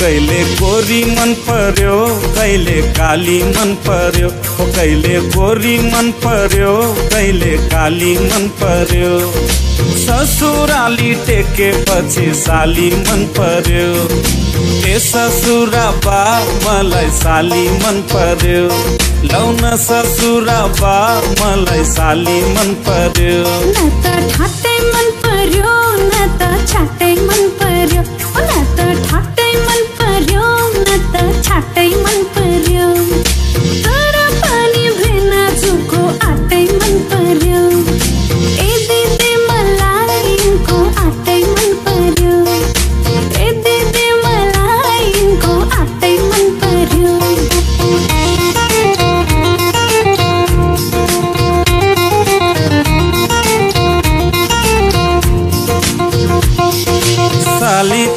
कहिले गोरी मन पर्यो कहिले काली मन पर्यो कहिले गोरी मन पर्यो कहिले काली मन पर्यो। ससुराली टेके पछि साली मन पर्यो। ए ससुरा बा मलाई साली मन पर्यो। लौन ससुरा बा मलाई साली मन पर्यो। न त ठाट्टै मन पर्यो न त छाट्टै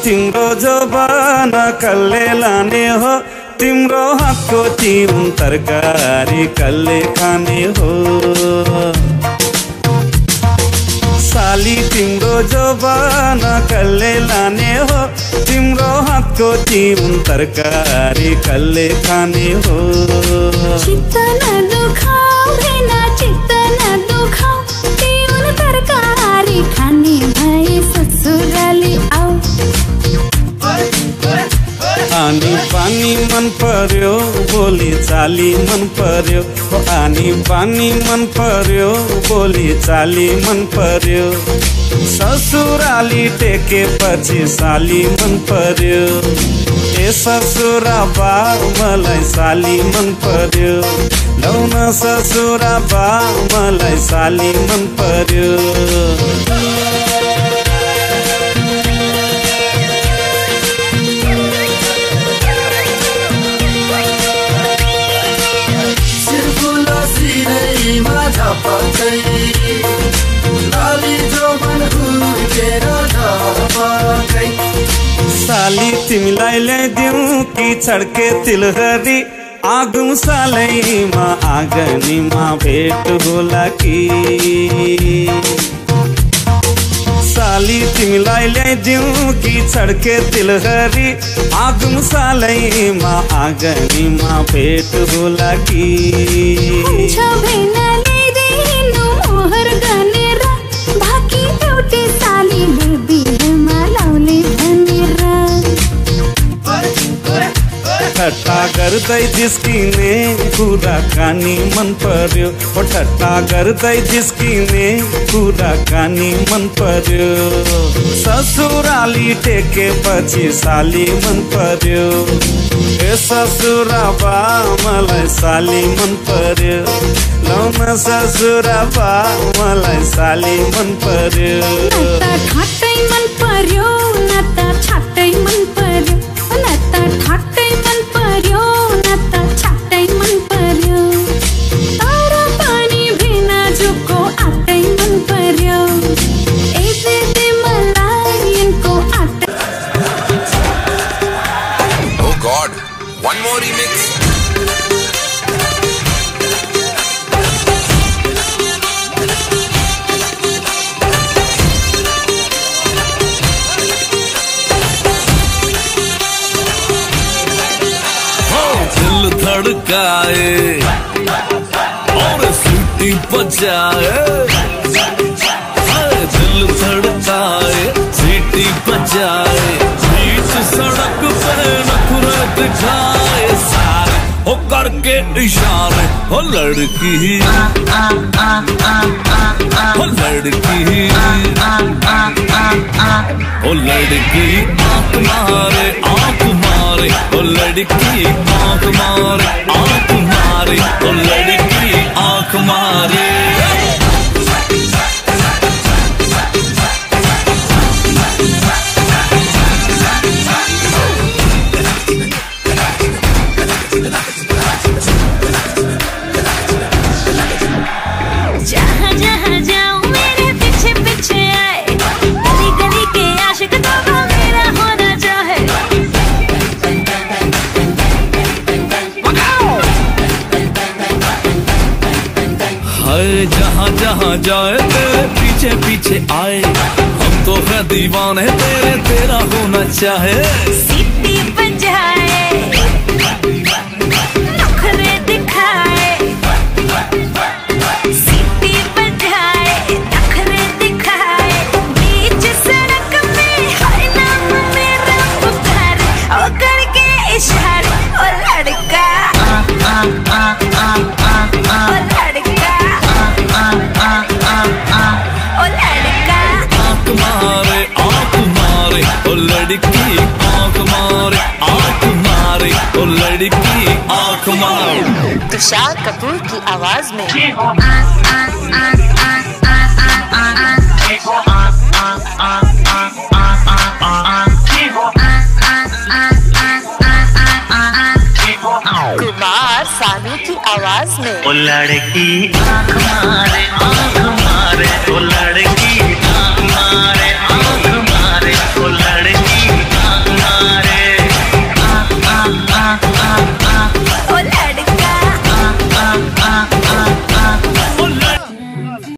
तिम्रो जबान कसले लाने हो, तिम्रो हातको तिउन तरकारी कसले खाने हो। साली तिम्रो जबान कसले लाने हो, तिम्रो हातको तिउन तरकारी कसले खाने हो। चित्त न दुखाऊ चित्त न दुखाऊ तिउन तरकारी खाने मन पर्यो बोली चाली मन पर्यो। आनी पानी मन पर्यो बोली चाली मन पर्यो। ससुराली टेके पछि साली मन पर्यो। ए ससुरा बा मलाई साली मन पर्यो। लौन ससुरा बा मलाई साली मन पर्यो। तिमीलाई ल्याइदिउँ कि छड्के तिलहरी आगुम सालैमा आँगनीमा भेट होला कि? साली तिमीलाई ल्याइदिउँ कि छड्के तिलहरी आगुम सालैमा आँगनीमा भेट होला कि? गर्दै जिस्किने कुराकानी मन पर्यो। ठट्टा गर्दै जिस्किने कुराकानी मन पर्यो। ससुराली टेके पछि साली मन पर्यो। ए ससुरा बा मलाई साली मन पर्यो। लौन ससुरा बा मलाई साली मन पर्यो। दिल धड़काए और सीटी बजाए। दिल धड़काए, सीटी बजाए। बीच सड़क पे नखरे दिखाए। सारे हो करके इशारे, हो लड़की। हो लड़की। ओ लड़की आँख मारे आँख கொள்ளடிக்கு மாறு மாறு ஆக்கும் மாறு கொள்ளடி जहाँ जाए तेरे पीछे पीछे आए। हम तो है दीवाने तेरे तेरा होना चाहे। आँख मारे तुषार कपूर की आवाज़ में। कुमार सानू की आवाज़ में। लड़की, आँख मारे आँख मारे, ओ लड़की।